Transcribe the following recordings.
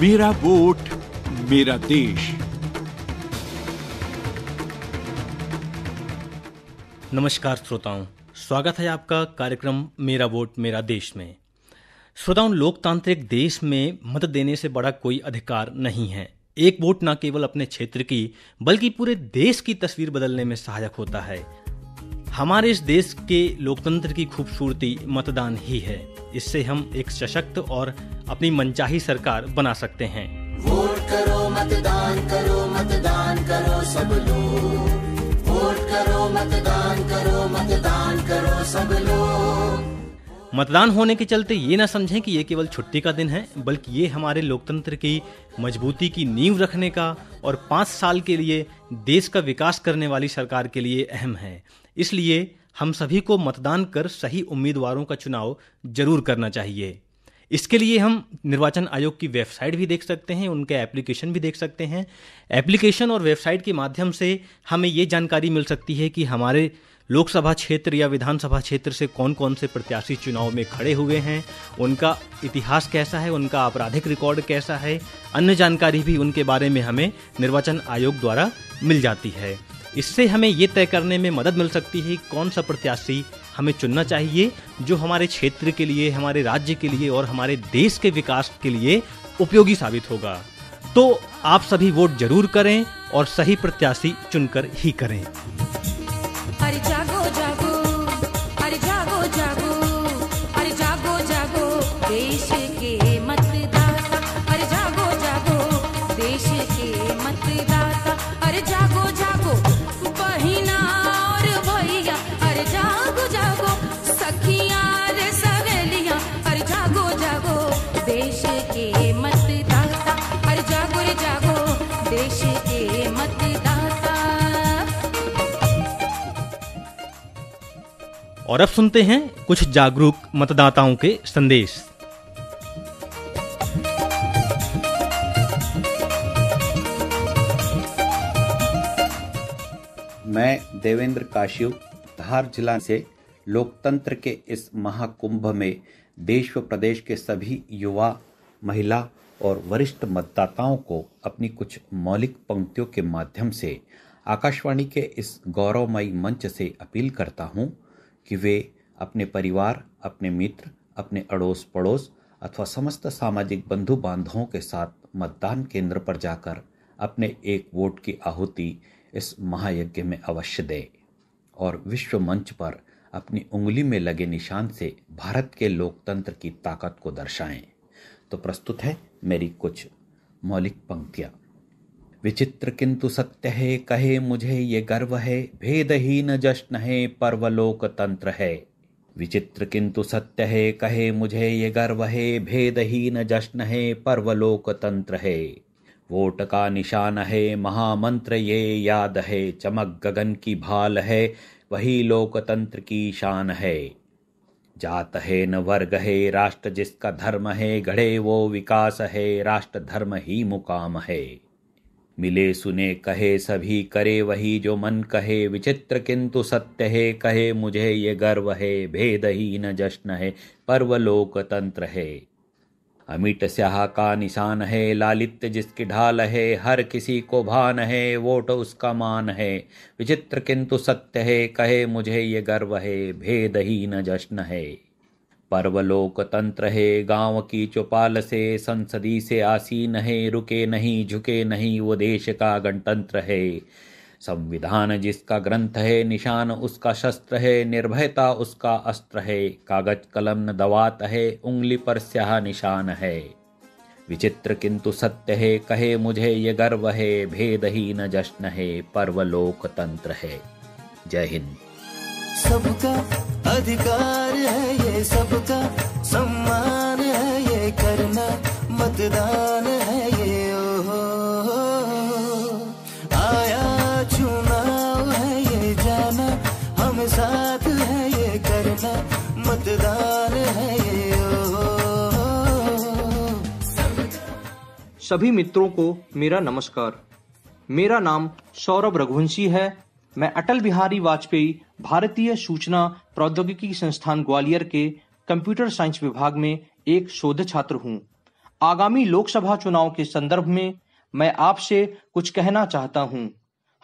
मेरा वोट मेरा देश। नमस्कार श्रोताओं, स्वागत है आपका कार्यक्रम मेरा वोट मेरा देश में। श्रोताओं, लोकतांत्रिक देश में मत देने से बड़ा कोई अधिकार नहीं है। एक वोट न केवल अपने क्षेत्र की, बल्कि पूरे देश की तस्वीर बदलने में सहायक होता है। हमारे इस देश के लोकतंत्र की खूबसूरती मतदान ही है। इससे हम एक सशक्त और अपनी मनचाही सरकार बना सकते हैं। वोट करो मतदान करो मतदान करो सब लोग। वोट करो मतदान करो मतदान करो सब लोग। मतदान होने के चलते ये ना समझें कि ये केवल छुट्टी का दिन है बल्कि ये हमारे लोकतंत्र की मजबूती की नींव रखने का और पाँच साल के लिए देश का विकास करने वाली सरकार के लिए अहम है। इसलिए हम सभी को मतदान कर सही उम्मीदवारों का चुनाव ज़रूर करना चाहिए। इसके लिए हम निर्वाचन आयोग की वेबसाइट भी देख सकते हैं, उनके एप्लीकेशन भी देख सकते हैं। एप्लीकेशन और वेबसाइट के माध्यम से हमें ये जानकारी मिल सकती है कि हमारे लोकसभा क्षेत्र या विधानसभा क्षेत्र से कौन कौन से प्रत्याशी चुनाव में खड़े हुए हैं, उनका इतिहास कैसा है, उनका आपराधिक रिकॉर्ड कैसा है, अन्य जानकारी भी उनके बारे में हमें निर्वाचन आयोग द्वारा मिल जाती है। इससे हमें ये तय करने में मदद मिल सकती है कौन सा प्रत्याशी हमें चुनना चाहिए, जो हमारे क्षेत्र के लिए, हमारे राज्य के लिए और हमारे देश के विकास के लिए उपयोगी साबित होगा। तो आप सभी वोट ज़रूर करें और सही प्रत्याशी चुनकर ही करें। अरे जागो जागो, अरे जागो जागो, अरे जागो जागो, देश और अब सुनते हैं कुछ जागरूक मतदाताओं के संदेश। मैं देवेंद्र काशिव धार जिला से लोकतंत्र के इस महाकुंभ में देश व प्रदेश के सभी युवा, महिला और वरिष्ठ मतदाताओं को अपनी कुछ मौलिक पंक्तियों के माध्यम से आकाशवाणी के इस गौरवमयी मंच से अपील करता हूँ कि वे अपने परिवार, अपने मित्र, अपने अड़ोस पड़ोस अथवा समस्त सामाजिक बंधु बांधवों के साथ मतदान केंद्र पर जाकर अपने एक वोट की आहुति इस महायज्ञ में अवश्य दें और विश्व मंच पर अपनी उंगली में लगे निशान से भारत के लोकतंत्र की ताकत को दर्शाएँ। तो प्रस्तुत है मेरी कुछ मौलिक पंक्तियाँ। विचित्र किंतु सत्य है, कहे, मुझे ये गर्व है, भेदहीन जश्न है पर्वलोक तंत्र है। विचित्र किंतु सत्य है, कहे, मुझे ये गर्व है, भेदहीन जश्न है पर्वलोक तंत्र है। वोट का निशान है, महामंत्र ये याद है, चमक गगन की भाल है, वही लोकतंत्र की शान है। जात है, न वर्ग है, राष्ट्र जिसका धर्म है घड़े वो विकास है राष्ट्र धर्म ही मुकाम है। मिले सुने कहे सभी करे वही जो मन कहे। विचित्र किंतु सत्य है, कहे मुझे ये गर्व है। भेद ही न जश्न है पर्व लोकतंत्र है। अमिट स्याह का निशान है, लालित्य जिसकी ढाल है, हर किसी को भान है, वोट उसका मान है। विचित्र किंतु सत्य है, कहे मुझे ये गर्व है। भेद ही न जश्न है। पर्व लोकतंत्र है, गाँव की चौपाल से, संसदी से आसीन है, रुके नहीं, झुके नहीं, वो देश का गणतंत्र है। संविधान जिसका ग्रंथ है, निशान उसका शस्त्र है, निर्भयता उसका अस्त्र है, कागज़ कलम न दवात है, उंगली पर स्याह निशान है। विचित्र किंतु सत्य है, कहे मुझे ये गर्व है भेद ही न जश्न है पर्व लोकतंत्र है। जय हिंद। सबका अधिकार है ये सबका सम्मान है ये करना, मतदान है ये ओ हो। आया चुनाव है ये जाना, हम साथ है ये करना, मतदान है ये ओ हो। सभी मित्रों को मेरा नमस्कार मेरा नाम सौरभ रघुवंशी है मैं अटल बिहारी वाजपेयी, भारतीय सूचना प्रौद्योगिकी संस्थान ग्वालियर के कंप्यूटर साइंस विभाग में एक शोध छात्र हूँ। आगामी लोकसभा चुनाव के संदर्भ में मैं आपसे कुछ कहना चाहता हूँ।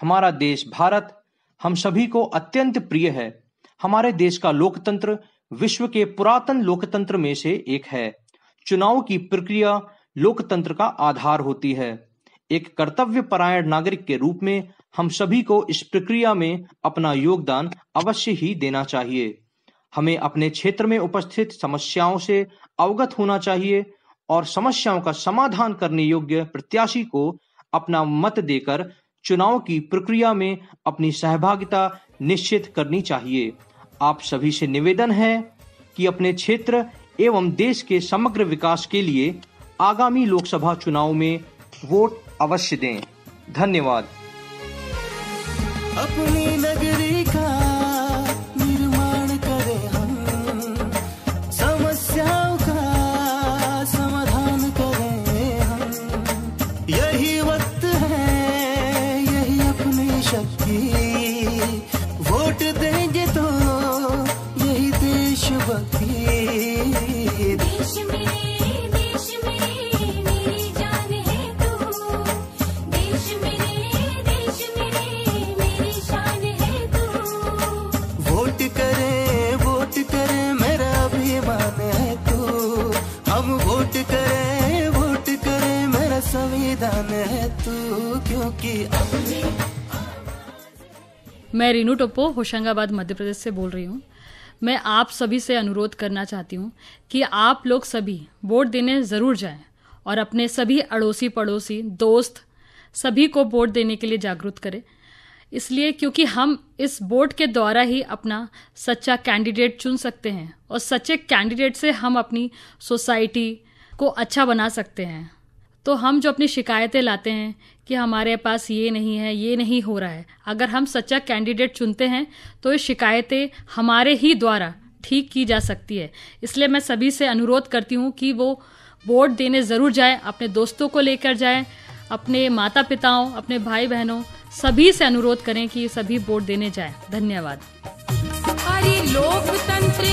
हमारा देश भारत, हम सभी को अत्यंत प्रिय है। हमारे देश का लोकतंत्र विश्व के पुरातन लोकतंत्र में से एक है। चुनाव की प्रक्रिया लोकतंत्र का आधार होती है। एक कर्तव्य परायण नागरिक के रूप में हम सभी को इस प्रक्रिया में अपना योगदान अवश्य ही देना चाहिए। हमें अपने क्षेत्र में उपस्थित समस्याओं से अवगत होना चाहिए और समस्याओं का समाधान करने योग्य प्रत्याशी को अपना मत देकर चुनाव की प्रक्रिया में अपनी सहभागिता निश्चित करनी चाहिए। आप सभी से निवेदन है कि अपने क्षेत्र एवं देश के समग्र विकास के लिए आगामी लोकसभा चुनाव में वोट अवश्य दें। धन्यवाद। अपनी मैं रीनू टोप्पो, होशंगाबाद, मध्य प्रदेश से बोल रही हूँ। मैं आप सभी से अनुरोध करना चाहती हूँ कि आप लोग सभी वोट देने ज़रूर जाएँ और अपने सभी अड़ोसी पड़ोसी दोस्त, सभी को वोट देने के लिए जागरूक करें। इसलिए क्योंकि हम इस वोट के द्वारा ही अपना सच्चा कैंडिडेट चुन सकते हैं और सच्चे कैंडिडेट से हम अपनी सोसाइटी को अच्छा बना सकते हैं। तो हम जो अपनी शिकायतें लाते हैं कि हमारे पास ये नहीं है, ये नहीं हो रहा है, अगर हम सच्चा कैंडिडेट चुनते हैं तो ये शिकायतें हमारे ही द्वारा ठीक की जा सकती है। इसलिए मैं सभी से अनुरोध करती हूँ कि वो वोट देने ज़रूर जाए, अपने दोस्तों को लेकर जाएँ, अपने माता पिताओं अपने भाई बहनों सभी से अनुरोध करें कि सभी वोट देने जाएँ। धन्यवाद। लोकतंत्र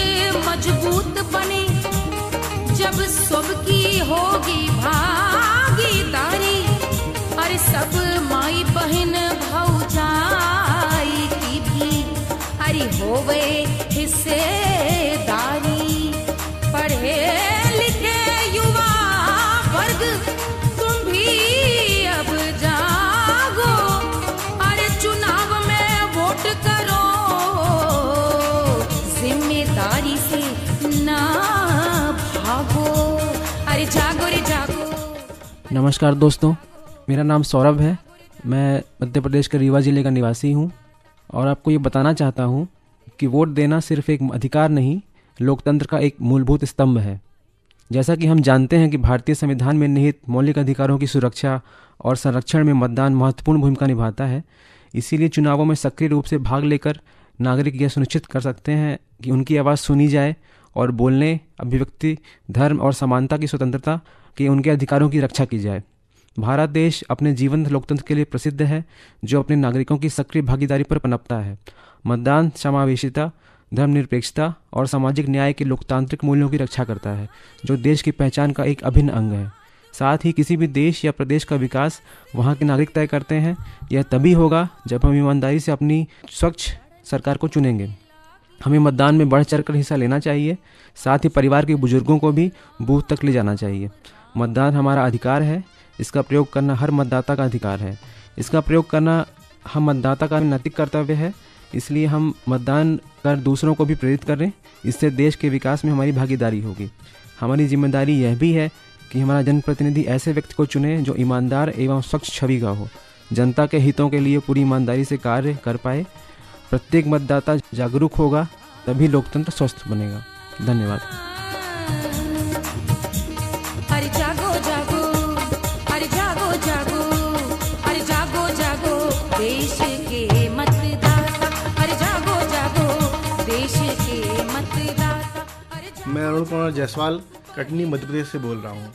नमस्कार दोस्तों, मेरा नाम सौरभ है। मैं मध्य प्रदेश के रीवा ज़िले का निवासी हूँ और आपको ये बताना चाहता हूँ कि वोट देना सिर्फ़ एक अधिकार नहीं, लोकतंत्र का एक मूलभूत स्तंभ है। जैसा कि हम जानते हैं कि भारतीय संविधान में निहित मौलिक अधिकारों की सुरक्षा और संरक्षण में मतदान महत्वपूर्ण भूमिका निभाता है, इसीलिए चुनावों में सक्रिय रूप से भाग लेकर नागरिक यह सुनिश्चित कर सकते हैं कि उनकी आवाज़ सुनी जाए और बोलने, अभिव्यक्ति, धर्म और समानता की स्वतंत्रता के उनके अधिकारों की रक्षा की जाए। भारत देश अपने जीवंत लोकतंत्र के लिए प्रसिद्ध है, जो अपने नागरिकों की सक्रिय भागीदारी पर पनपता है। मतदान, समावेशिता, धर्मनिरपेक्षता और सामाजिक न्याय के लोकतांत्रिक मूल्यों की रक्षा करता है, जो देश की पहचान का एक अभिन्न अंग है। साथ ही किसी भी देश या प्रदेश का विकास वहाँ के नागरिक तय करते हैं। यह तभी होगा जब हम ईमानदारी से अपनी स्वच्छ सरकार को चुनेंगे। हमें मतदान में बढ़ चढ़कर हिस्सा लेना चाहिए, साथ ही परिवार के बुज़ुर्गों को भी बूथ तक ले जाना चाहिए। मतदान हमारा अधिकार है। इसका प्रयोग करना हर मतदाता का अधिकार है। इसका प्रयोग करना हम मतदाता का नैतिक कर्तव्य है। इसलिए हम मतदान कर दूसरों को भी प्रेरित करें। इससे देश के विकास में हमारी भागीदारी होगी। हमारी ज़िम्मेदारी यह भी है कि हमारा जनप्रतिनिधि ऐसे व्यक्ति को चुने जो ईमानदार एवं स्वच्छ छवि का हो। जनता के हितों के लिए पूरी ईमानदारी से कार्य कर पाए। प्रत्येक मतदाता जागरूक होगा, तभी लोकतंत्र स्वस्थ बनेगा। धन्यवाद। मैं अरुण कुमार जायसवाल कटनी मध्य प्रदेश से बोल रहा हूँ।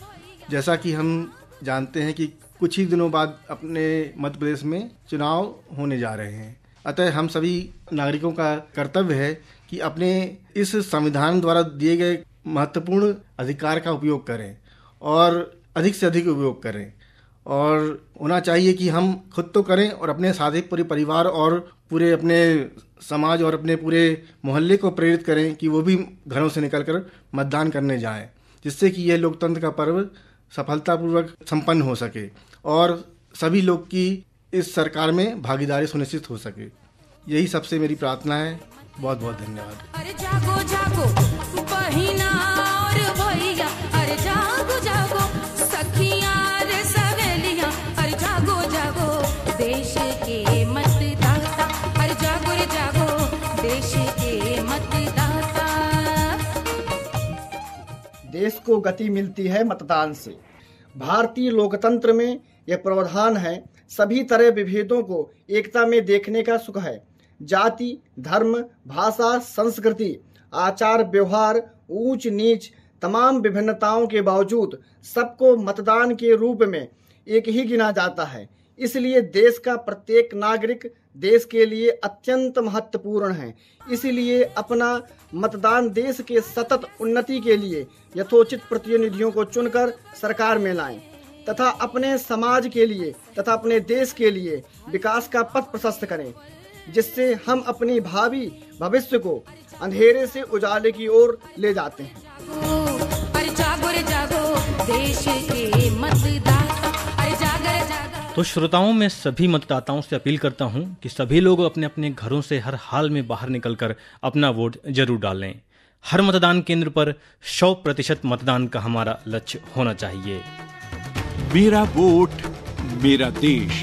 जैसा कि हम जानते हैं कि कुछ ही दिनों बाद अपने मध्य प्रदेश में चुनाव होने जा रहे हैं। अतः हम सभी नागरिकों का कर्तव्य है कि अपने इस संविधान द्वारा दिए गए महत्वपूर्ण अधिकार का उपयोग करें और अधिक से अधिक उपयोग करें। और होना चाहिए कि हम खुद तो करें और अपने ही पूरे परिवार और पूरे अपने समाज और अपने पूरे मोहल्ले को प्रेरित करें कि वो भी घरों से निकलकर मतदान करने जाएँ, जिससे कि यह लोकतंत्र का पर्व सफलतापूर्वक संपन्न हो सके और सभी लोग की इस सरकार में भागीदारी सुनिश्चित हो सके। यही सबसे मेरी प्रार्थना है। बहुत बहुत धन्यवाद देश को गति मिलती है मतदान से। भारतीय लोकतंत्र में यह प्रावधान है, सभी तरह विभेदों को एकता में देखने का सुख है। जाति, धर्म, भाषा, संस्कृति, आचार, व्यवहार, ऊंच नीच, तमाम विभिन्नताओं के बावजूद सबको मतदान के रूप में एक ही गिना जाता है। इसलिए देश का प्रत्येक नागरिक देश के लिए अत्यंत महत्वपूर्ण है। इसलिए अपना मतदान देश के सतत उन्नति के लिए यथोचित प्रतिनिधियों को चुनकर सरकार में लाएँ, तथा अपने समाज के लिए तथा अपने देश के लिए विकास का पथ प्रशस्त करें, जिससे हम अपनी भावी भविष्य को अंधेरे से उजाले की ओर ले जाते हैं। जागो जागो, देश के मतदाता तो श्रोताओं, में सभी मतदाताओं से अपील करता हूँ कि सभी लोग अपने अपने घरों से हर हाल में बाहर निकलकर अपना वोट ज़रूर डालें। हर मतदान केंद्र पर 100 प्रतिशत मतदान का हमारा लक्ष्य होना चाहिए। मेरा वोट मेरा देश।